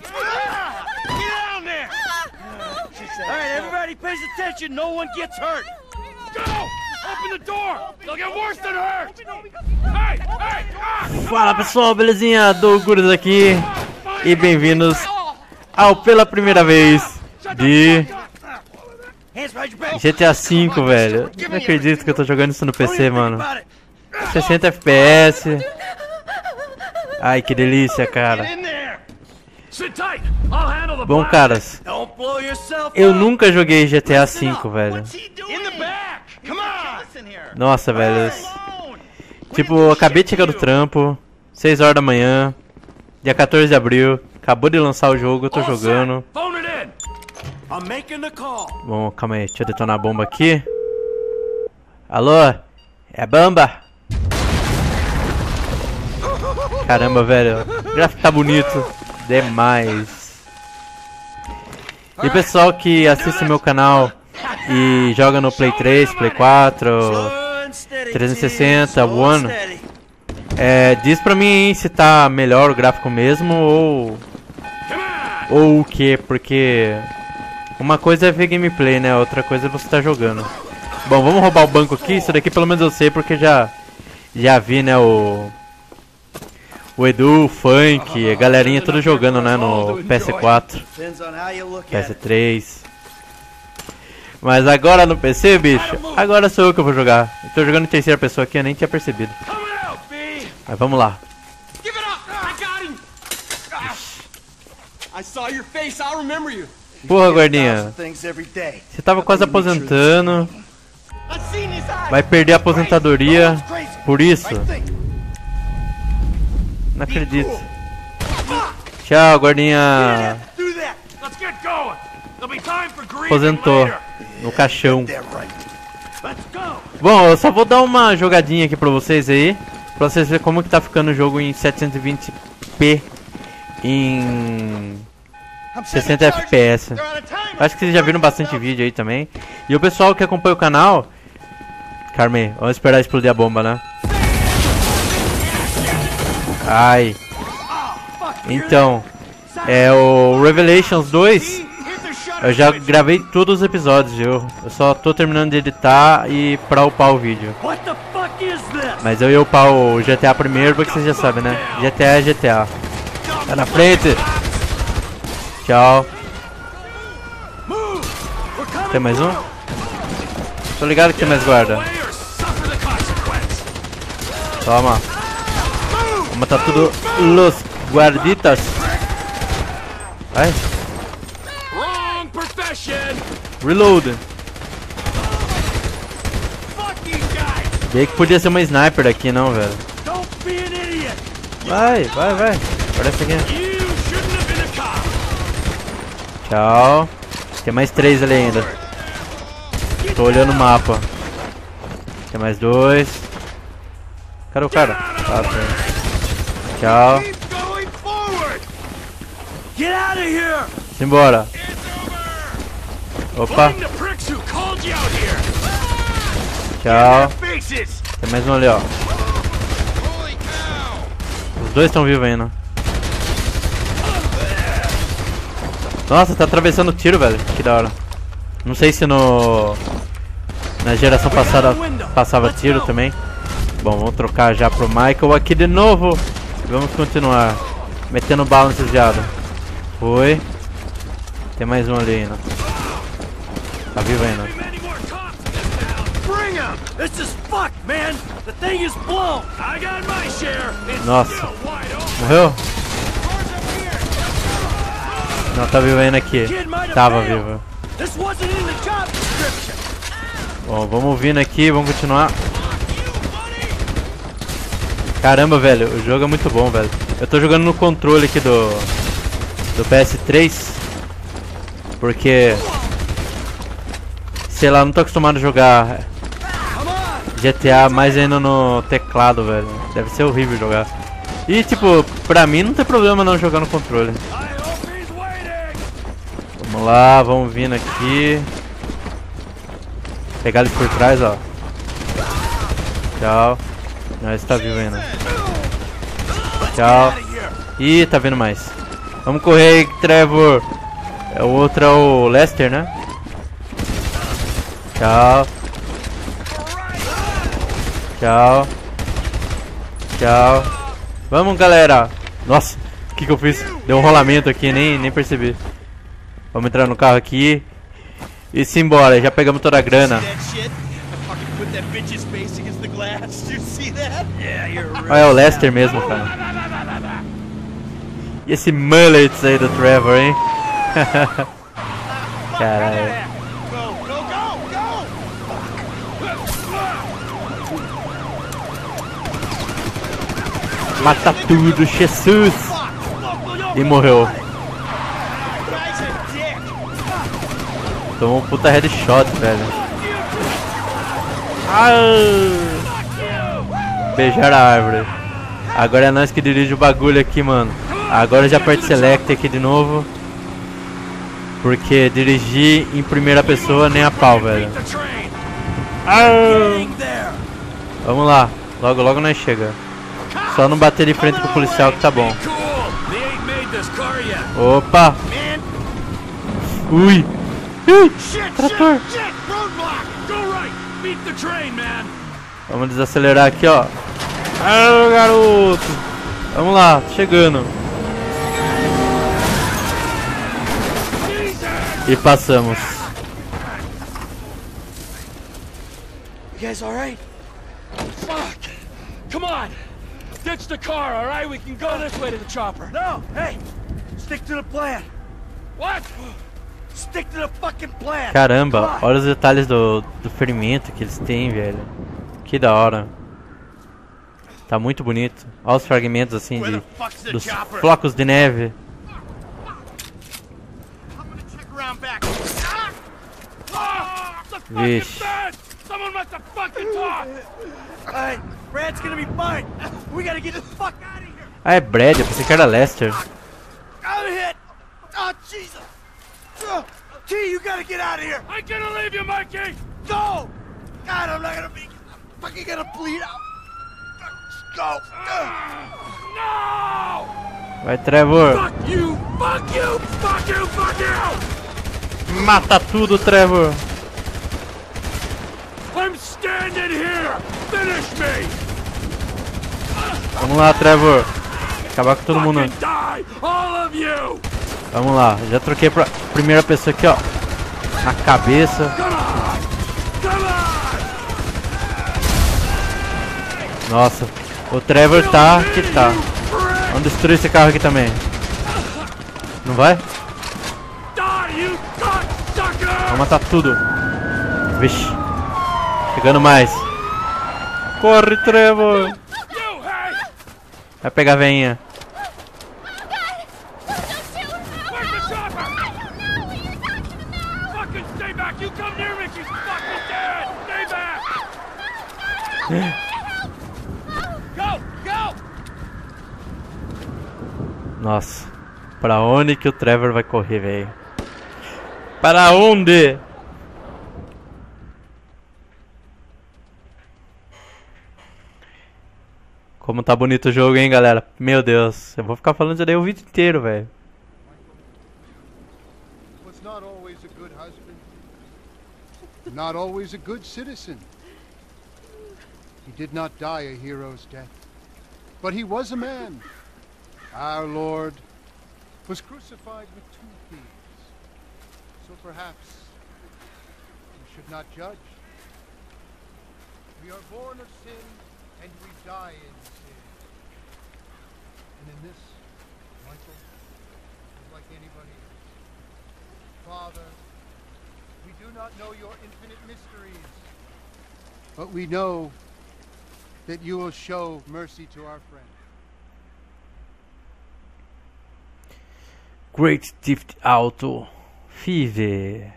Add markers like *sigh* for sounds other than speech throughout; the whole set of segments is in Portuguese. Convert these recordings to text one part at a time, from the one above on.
down there! Alright, everybody pays attention, no one gets hurt! Go! Open the door! They'll get worse than hurt! Hey! Hey! Ah! Fala pessoal, belezinha? Douglas aqui e bem-vindos ao pela primeira vez de! GTA V, velho. Não acredito que eu tô jogando isso no PC, mano. about it. 60 FPS. Ai, que delícia, cara. In there! Sit tight! I'll handle the Bom, caras, Don't blow yourself eu nunca joguei GTA V, velho. In the back! Come on! Nossa, velho. Tipo, eu acabei de chegar do trampo, 6 horas da manhã, dia 14 de abril. Acabou de lançar o jogo, eu tô jogando. Phone it in! I'm making the call. Bom, calma aí, deixa eu detonar a bomba aqui. Alô? É a bomba? Caramba, velho. O gráfico tá bonito. Demais. E pessoal que assiste meu canal e joga no Play 3, Play 4, Unsteady, 360, Tim, slow and One. é, diz pra mim se tá melhor o gráfico mesmo ou. Ou o que, porque. Uma coisa é ver gameplay, né? Outra coisa é você tá jogando. Bom, vamos roubar o banco aqui. Isso daqui pelo menos eu sei porque já. Já vi, né? O. O Edu, o Funk, a galerinha tudo jogando, né? No PS4, Depends on how you look at it. PS3. Mas agora no PC, bicho, agora sou eu que vou jogar. Eu tô jogando em terceira pessoa aqui, eu nem tinha percebido. Mas vamos lá. Porra, guardinha. Você tava quase aposentando. Vai perder a aposentadoria por isso. Não acredito. Tchau, guardinha. Aposentou no caixão. Bom, eu só vou dar uma jogadinha aqui pra vocês aí. Pra vocês verem como que tá ficando o jogo em 720p. Em 60 FPS. Acho que vocês já viram bastante vídeo aí também. E o pessoal que acompanha o canal. Carmen, vamos esperar explodir a bomba, né? Ai. Então, é o Revelations 2. Eu já gravei todos os episódios, eu, eu só tô terminando de editar e pra upar o vídeo. What the fuck is this? Mas eu ia upar o GTA primeiro porque vocês já sabem, né? GTA é GTA. Tá na frente! Tchau. Tem mais um? Tô ligado que tem mais guarda. Toma. Matar tudo los guarditas. Profession. Reload. Bem que podia ser uma sniper aqui, não, velho. Don't be an idiot. Vai, vai, vai. Parece aqui. Cop. Tchau. Tem mais três ali ainda. Tô olhando o mapa. Tem mais dois. Cadê o cara? Tá, tá. Tchau. Simbora. Opa. Tchau. Tem mais um ali, ó. Os dois estão vivos ainda. Nossa, tá atravessando o tiro, velho. Que da hora. Não sei se no. Na geração passada passava tiro também. Bom, vamos trocar já pro Michael aqui de novo. Vamos continuar. Metendo bala nesses viados. Foi. Tem mais um ali ainda. Tá vivo ainda. Nossa. Morreu? Não, tá vivo ainda aqui. Tava vivo. Bom, vamos vindo aqui, vamos continuar. Caramba, velho, o jogo é muito bom, velho. Eu tô jogando no controle aqui do do PS3 porque sei lá, não tô acostumado a jogar GTA mais ainda no teclado, velho. Deve ser horrível jogar. E tipo, pra mim não tem problema não jogar no controle. Vamos lá, vamos vindo aqui. Pegar eles por trás, ó. Tchau. Esse tá vivo ainda. Tchau. Ih, tá vindo mais. Vamos correr Trevor. É o outro é o Lester, né? Tchau. Tchau. Tchau. Vamos, galera. Nossa, o que, que eu fiz? Deu um rolamento aqui, nem, nem percebi. Vamos entrar no carro aqui. E se embora, já pegamos toda a grana. *laughs* Olha, é o Lester mesmo, cara. *laughs* E esse mullet aí do Trevor, hein? *laughs* Caralho. Mata tudo, Jesus! E morreu. Tomou um puta headshot, velho. Ah! Beijar a árvore. Agora é nós que dirige o bagulho aqui, mano. Agora já aperto select aqui de novo. Porque dirigir em primeira pessoa nem a pau, velho. Ah! Vamos lá. Logo, logo nós chega. Só não bater de frente com o policial que tá bom. Opa! Ui! Ui! Trator! Vamos desacelerar aqui, ó. Ah, garoto! Vamos lá, chegando. E passamos. You guys alright? Fuck! Come on! Ditch the car, alright? We can go this way to the chopper. No! Hey! Stick to the plan! What? Stick to the fucking plan! Caramba, olha os detalhes do, do ferimento que eles têm, velho. Que da hora. Tá muito bonito. Olha os fragmentos assim de dos flocos de neve. Vixe. Out of here. Ah, é Brad, eu pensei que era Lester. Oh, Jesus. T, you gotta get out of here. I'm gonna leave you, Mikey. Go. God, I'm not gonna be. Fucking gonna bleed out. Go. No. Vai, Trevor. Fuck you. Fuck you. Fuck you. Fuck you. Mata tudo, Trevor. I'm standing here. Finish me. Vamos lá, Trevor. Acabar com todo mundo. Vamos lá. Já troquei pra primeira pessoa aqui, ó. Na cabeça. Come on. Come on. Nossa. O Trevor tá que tá. Vamos destruir esse carro aqui também. Não vai? Vamos matar tudo. Vixe. Chegando mais. Corre, Trevor. Vai pegar a veinha. Where's the chopper? Fucking stay back. You come near me. She's fucking dead. Stay back. Go, go. Nossa. Pra onde que o Trevor vai correr, velho? Para onde? Como tá bonito o jogo, hein, galera? Meu Deus. Eu vou ficar falando isso daí o vídeo inteiro, velho. not always a good husband, not always a good citizen. He did not die a hero's death, but he was a man. Our Lord was crucified with two thieves. So perhaps we should not judge. We are born of sin and we die in sin. And in this, Michael is like anybody else. Father, we do not know your infinite mysteries, but we know that you will show mercy to our friend. Great Theft Auto Fever.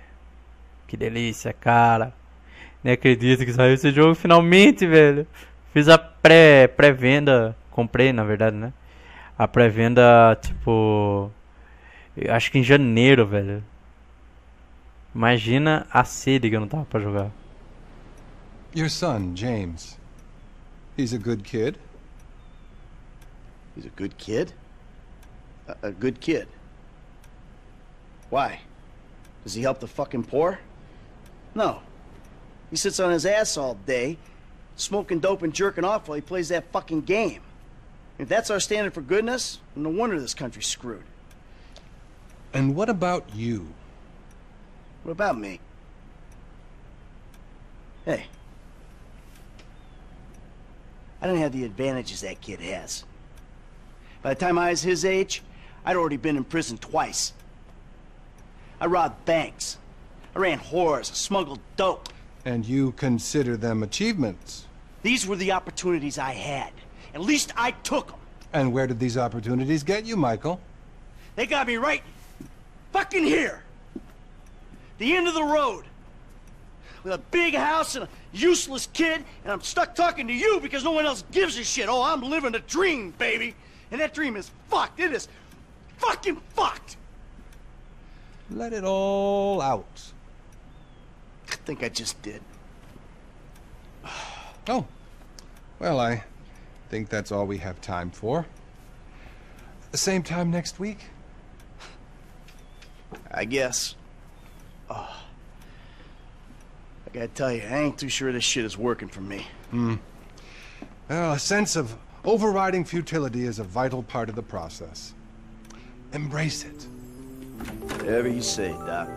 Que delícia, cara. Nem acredito que saiu esse jogo finalmente, velho. Fiz a pré pré-venda, comprei, na verdade, né? A pré-venda, tipo, acho que em janeiro, velho. Imagina a sede que eu não tava pra jogar. Your son, James. He's a good kid. He's a good kid? A, a good kid. Why? Does he help the fucking poor? No. He sits on his ass all day, smoking dope and jerking off while he plays that fucking game. If that's our standard for goodness, no wonder this country's screwed. And what about you? What about me? Hey. I didn't have the advantages that kid has. By the time I was his age, I'd already been in prison twice. I robbed banks. I ran whores, smuggled dope. And you consider them achievements? These were the opportunities I had. At least I took them. And where did these opportunities get you, Michael? They got me right fucking here. The end of the road. With a big house and a useless kid, and I'm stuck talking to you because no one else gives a shit. Oh, I'm living a dream, baby. And that dream is fucked. It is fucking fucked. Let it all out. I think I just did. *sighs* Oh. Well, I think that's all we have time for. The same time next week? *sighs* I guess. Oh. I gotta tell you, I ain't too sure this shit is working for me. Hmm. Well, a sense of overriding futility is a vital part of the process. Embrace it. Whatever you say, Doc.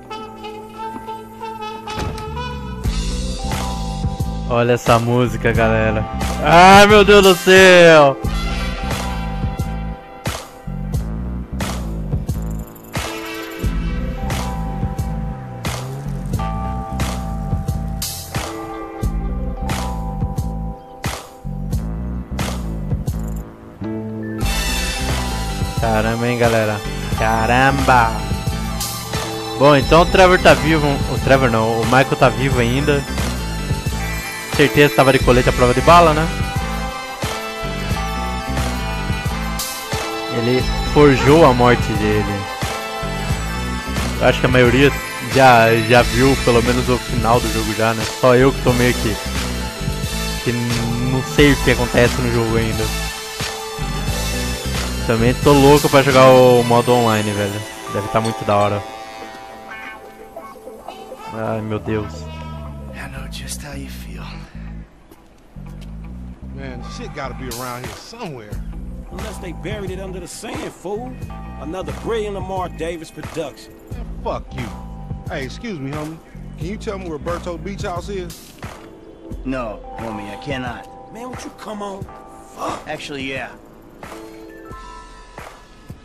Olha essa música, galera. Ai, meu Deus do céu! Caramba, hein, galera. Caramba! Bom, então o Trevor tá vivo. O Trevor não, o Michael tá vivo ainda. Certeza tava de colete à prova de bala, né? Ele forjou a morte dele. Eu acho que a maioria já, já viu pelo menos o final do jogo já, né? Só eu que tô meio que. que não sei o que acontece no jogo ainda. Também tô louco pra jogar o modo online, velho. Deve estar muito da hora. Ai meu Deus. I know just how you feel. Man, shit gotta be around here somewhere. Unless they buried it under the sand, fool. Another brilliant Lamar Davis production. Man, fuck you. Hey, excuse me, homie. Can you tell me where Berto Beach House is? No, homie, I cannot. Man, would you come on? Actually, yeah.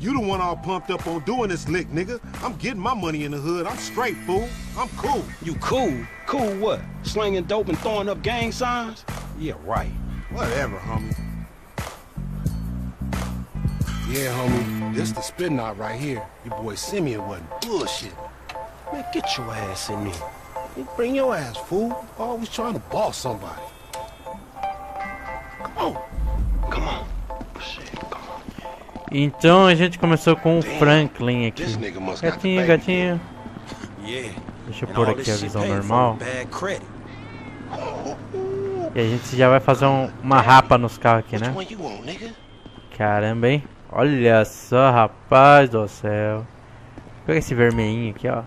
You the one all pumped up on doing this lick, nigga. I'm getting my money in the hood. I'm straight, fool. I'm cool. You cool? Cool what? Slinging dope and throwing up gang signs? Yeah, right. Whatever, homie. Yeah, homie. This the spin knot right here. Your boy Simeon wasn't bullshit. Man, get your ass in there. Hey, Bring your ass, fool. Always trying to boss somebody. Come on. Então a gente começou com o Franklin aqui. Gatinho, gatinho. Deixa eu pôr aqui a visão normal. E a gente já vai fazer um- uma rapa nos carros aqui, né? Caramba, hein? Olha só, rapaz do céu. Pega esse vermelhinho aqui, ó.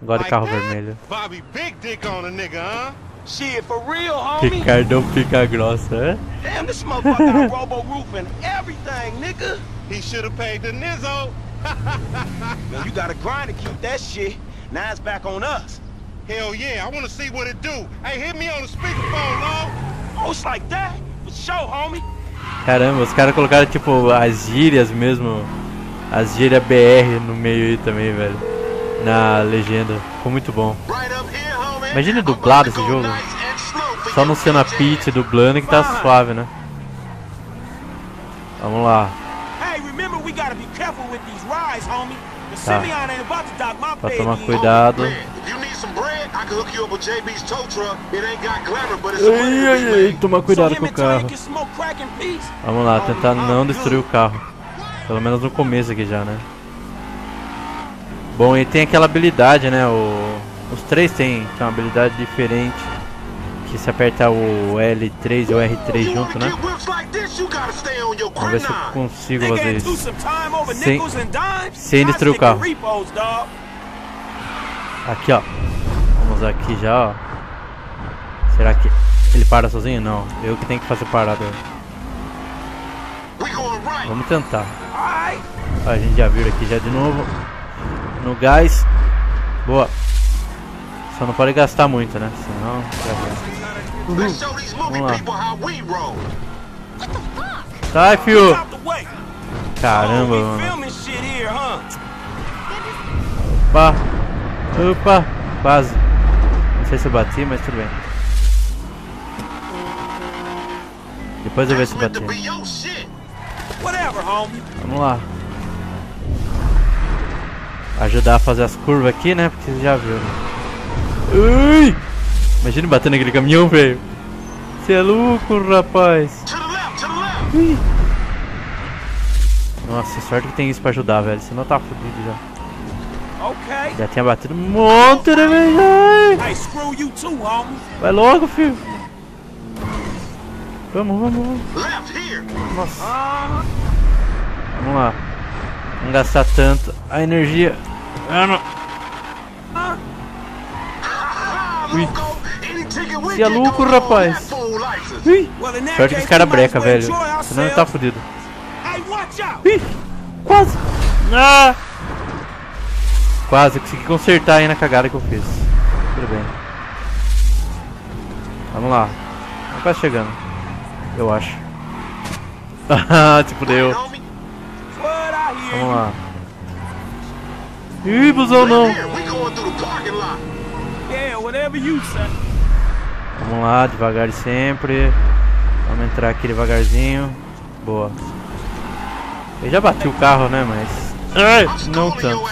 Gosto de carro vermelho. Bobby, big dick on a nigga, huh? Shit, for real, homie? Ricardão fica grossa, é? Damn, this motherfucker got robo roof and everything, nigga. He should have paid the Nizzo. *laughs* Man, you gotta grind to keep that shit. Now it's back on us. Hell yeah, I want to see what it do. Hey, hit me on the speakerphone, Long. Oh, it's like that? For sure, homie. Caramba, os caras colocaram tipo as gírias mesmo. As gírias BR no meio aí também, velho. Na legenda. Ficou muito bom. Right up here, homie. Imagine dublado esse jogo. Só anunciando a Peach dublando que tá suave, né? Vamos lá. Hey, remember we gotta be careful. careful with these rides, homie. The Tá. Pra tomar cuidado. Man, if you need some bread, I can hook you up with JB's tow truck. It ain't got glamour, but it's a Ai, money ai, ai, rebate. toma So cuidado com o carro. Vamos lá, tentar não destruir o carro. Pelo menos no começo aqui já, né? Bom, e tem aquela habilidade, né? O... Os três têm, têm uma habilidade diferente. Que se aperta o L3 e o R3 You junto, né? Vamos ver se eu consigo fazer isso. Sem- sem destruir o carro. Aqui, ó. Vamos aqui já, ó. Será que ele para sozinho? Não. Eu que tenho que fazer parada. Vamos tentar. A gente já viu aqui já de novo. No gás. Boa. Só não pode gastar muito, né? Senão. Vamos lá. Sai, fio! Caramba, oh, mano. filming shit here, huh? Opa! Opa! Quase. Não sei se eu bati, mas tudo bem. Depois eu vejo se to bati. Vamos lá. Ajudar a fazer as curvas aqui, né? Porque você já viu. né? Ui! Imagina bater naquele caminhão, velho. Você é louco, rapaz. Left. Nossa, sorte que tem isso pra ajudar, velho. Senão tá fudido já. Já tinha batido um monte, né, velho? Vai logo, filho. Vamos, vamos, vamos. Nossa. Uh-huh. Vamos lá. Não gastar tanto a energia. Ah, não. Ah, Ui. Você é get louco, rapaz. Ui. Sorte que esse cara breca, velho. Senão ele tá fudido. Ih, quase. Ah. Quase, consegui consertar aí na cagada que eu fiz. Tudo bem. Vamos lá. Tá quase chegando. Eu acho. Ah, tipo deu. Vamos lá. Ih, busão não. Vamos lá, devagar sempre. Vamos entrar aqui devagarzinho. Boa. Eu já bati o carro, né, mas... Ai, não tanto.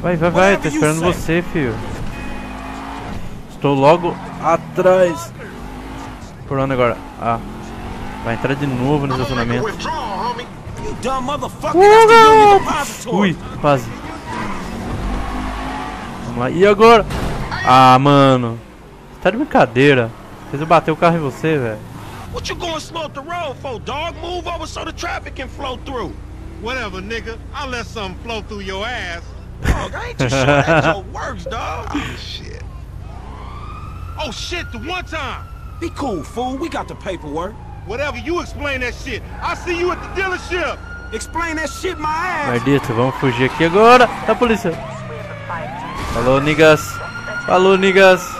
Vai, vai, vai, tô esperando você, filho. Estou logo atrás. Por onde agora? Ah. Vai entrar de novo no estacionamento. Ui, quase. Vamos lá. E agora? Ah, mano. Tá de brincadeira. Fez eu bater o carro em você, velho. What you going slow up the road for, dog? Move over so the traffic can flow through. Whatever, nigga. I'll let something flow through your ass. Dog, I ain't too sure that *laughs* joke works, dog. Shit. Oh shit, the one time. Be cool, fool. We got the paperwork. Whatever, you explain that shit. I'll see you at the dealership. Explain that shit my ass. Maldito, vamos fugir aqui agora. Tá, polícia. Falou, niggas. Falou, niggas.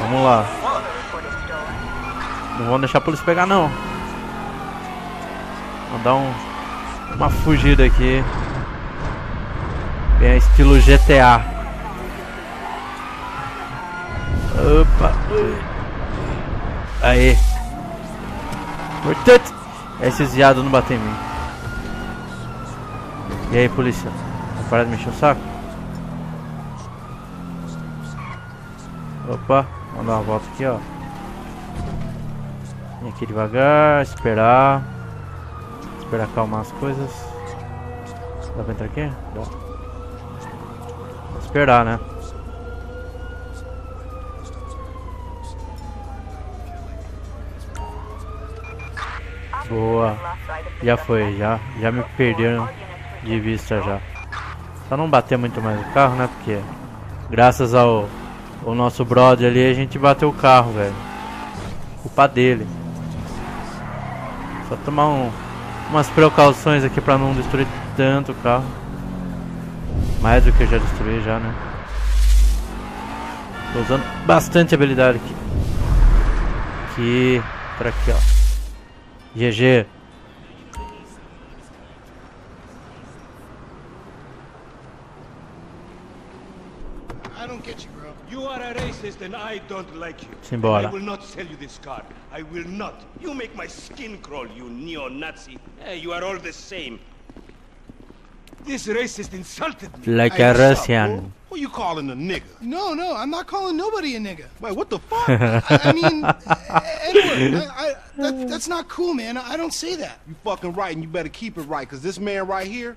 Vamos lá. Não vamos deixar a polícia pegar, não. Vamos dar um, uma fugida aqui. Bem, estilo GTA. Opa. Aí. Importante. É esses viados não bater em mim. E aí, polícia? Vai parar de mexer o saco? Opa, vamos dar uma volta aqui, ó. Vem aqui devagar, esperar. Esperar acalmar as coisas. Dá pra entrar aqui? Dá. Esperar, né? Boa. Já foi, já. Já me perderam de vista já. Só não bater muito mais o carro, né? Porque graças ao, ao nosso brother ali a gente bateu o carro, velho. Culpa dele. Só tomar um, umas precauções aqui pra não destruir tanto o carro. Mais do que eu já destruí já, né? Tô usando bastante habilidade aqui. Aqui, por aqui, ó. GG. And I don't like you. Simbora. I will not sell you this car. I will not. You make my skin crawl, you neo-Nazi. Eh, you are all the same. This racist insulted me. Like Hey, a Russian. fool? Who you calling a nigga? No, no, I'm not calling nobody a nigga. Wait, what the *laughs* fuck? I, I mean, *laughs* Edward, I, I, that, that's not cool, man. I don't say that. you fucking right, and you better keep it right, because this man right here,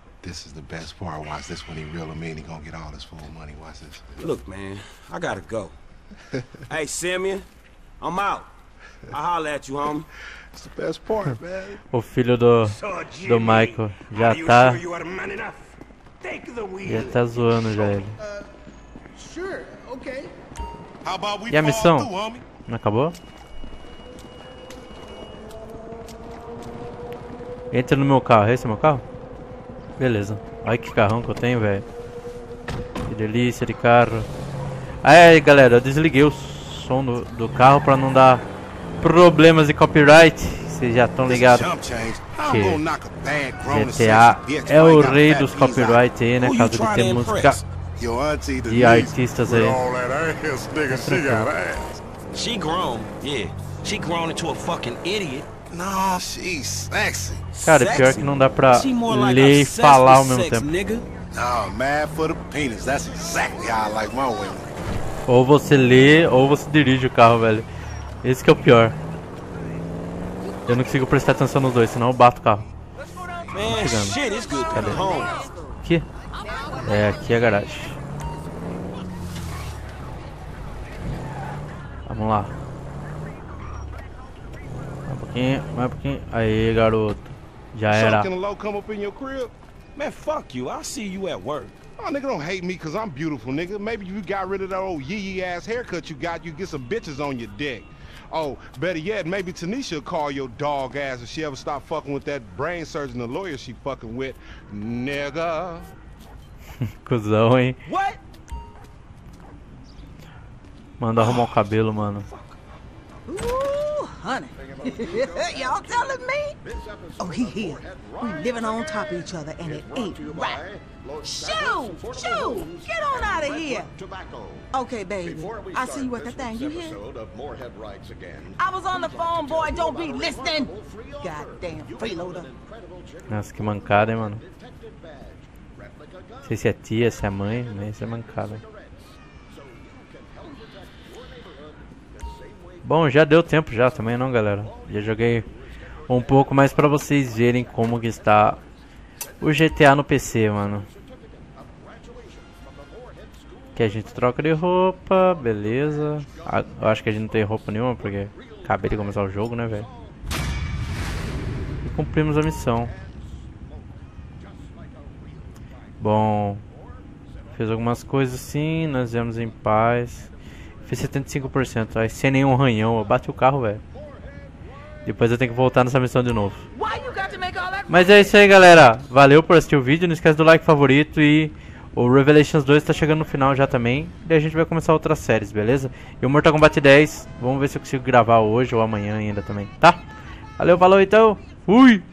This is the best part. Watch this when he reel him in. He gonna get all his full money. Watch this. Look, man, I gotta go. *laughs* hey, Simeon, I'm out. I'll holler at you, homie. It's the best part, man. O filho do, do Michael já tá, já tá zoando já ele. Sure, okay. How about we E a missão? Não acabou? Entra no meu carro. Esse é meu carro? Beleza. Olha que carrão que eu tenho, velho. Que delícia de carro. É, galera, eu desliguei o som do, do carro pra não dar problemas de copyright. Vocês já estão ligados que GTA é o rei dos copyright aí, né? Caso de ter música Denise, artistas aí. She grown, yeah. She grown into a fucking idiot. No, she's sexy. Cara, pior Sexy? que não dá pra ler e falar ao mesmo sex, tempo. nigga. No, mad for the penis. That's exactly how I like my women. Ou você lê ou você dirige o carro, velho. Esse que é o pior. Eu não consigo prestar atenção nos dois, senão eu bato o carro. Man, Chegando. shit, it's good to be home. Aqui? É, aqui é a garagem. Vamos lá. Pouquinho, mais um pouquinho. Aí, garoto. Já era. Man, fuck you. I'll see you at work. Oh, nigga, don't hate me because I'm beautiful, nigga. Maybe you got rid of that old yee-yee ass haircut you got, you get some bitches on your dick. Oh, better yet, maybe Tanisha will call your dog ass if she ever stop fucking with that brain surgeon, the lawyer she fucking with. Nigga. *laughs* Cusão, hein? What? Manda arrumar o cabelo, mano. Honey. *laughs* Y'all telling me? Oh, he here. We living on top of each other, and it ain't right. Shoo! Shoo! Get on out of here. Okay, baby. I see you at the thing. You hear? I was on the phone, boy. Don't be listening. Goddamn freeloader. Nossa, que mancada, hein, mano. Não sei se é tia, se é mãe, mas isso é mancada. Bom, já deu tempo já também, não, galera? Já joguei um pouco mais pra vocês verem como que está o GTA no PC, mano. Que a gente troca de roupa, beleza. Ah, Eu acho que a gente não tem roupa nenhuma, porque acabei de começar o jogo, né, velho? E cumprimos a missão. Bom, fez algumas coisas sim, nós viemos em paz. Fiz 75%, aí sem nenhum ranhão, eu bati o carro, velho. Depois eu tenho que voltar nessa missão de novo. Mas é isso aí, galera. Valeu por assistir o vídeo. Não esquece do like favorito e o Revelations 2 tá chegando no final já também. E a gente vai começar outras séries, beleza? E o Mortal Kombat 10, vamos ver se eu consigo gravar hoje ou amanhã ainda também, tá? Valeu, falou então. Fui!